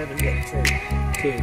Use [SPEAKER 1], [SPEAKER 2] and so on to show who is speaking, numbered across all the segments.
[SPEAKER 1] är väl helt två.
[SPEAKER 2] Kul.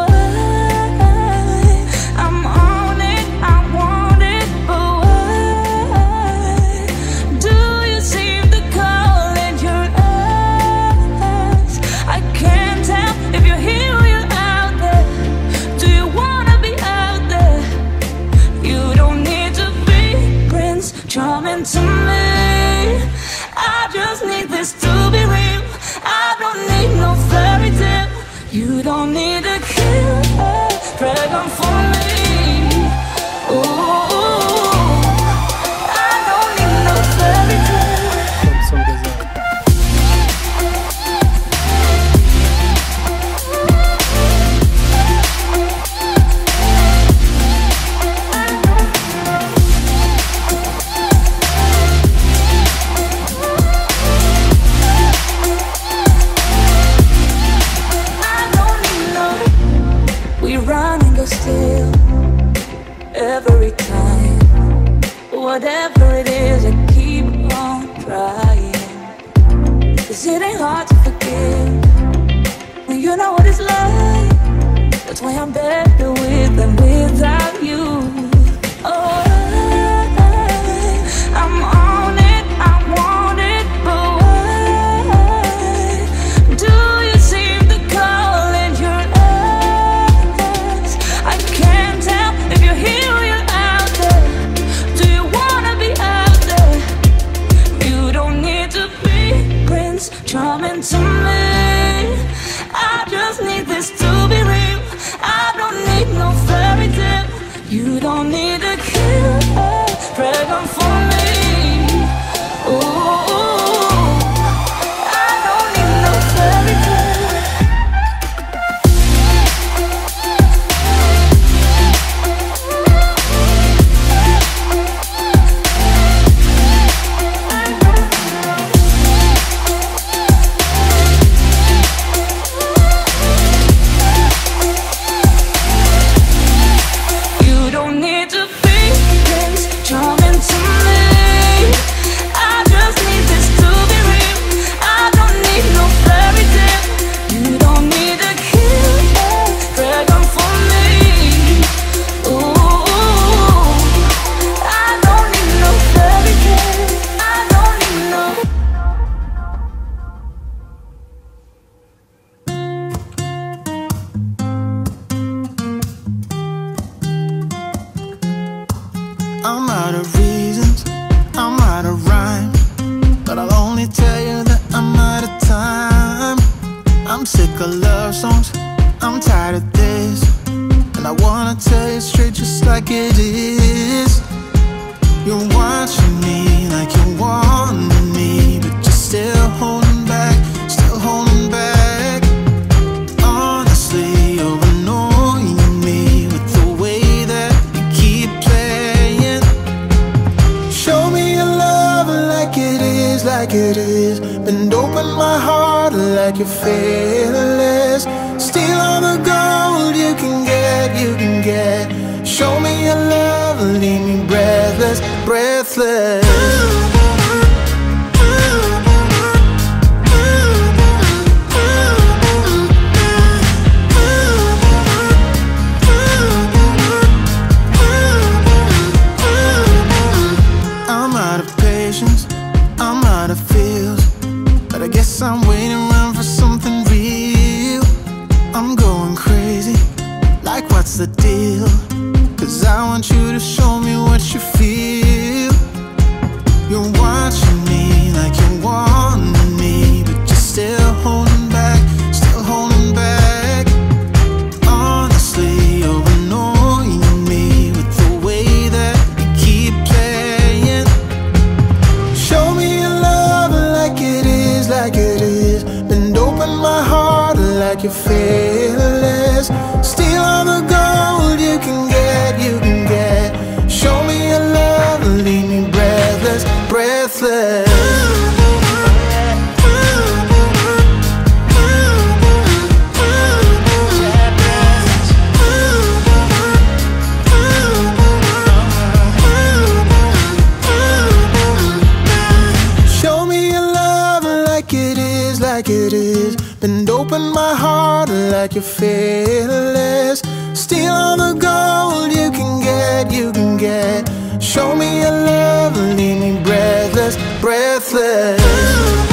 [SPEAKER 3] Charming to me. I just need this to be real. I don't need no fairy tale. You don't need a killer dragon for me. why I'm bad? Pregnant for me. Ooh,
[SPEAKER 4] I'm love songs, I'm tired of this. And I wanna tell you straight just like it is. You're watching me like you want me, but you're still holding back, still holding back. Honestly, you're annoying me with the way that you keep playing. Show me your love like it is, like it is. Bend open my heart like you're fearless. Leave me breathless, breathless. Heart like Bend open my heart like you're fearless. Steal all the gold you can get, you can get. Show me your love, leave me breathless, breathless.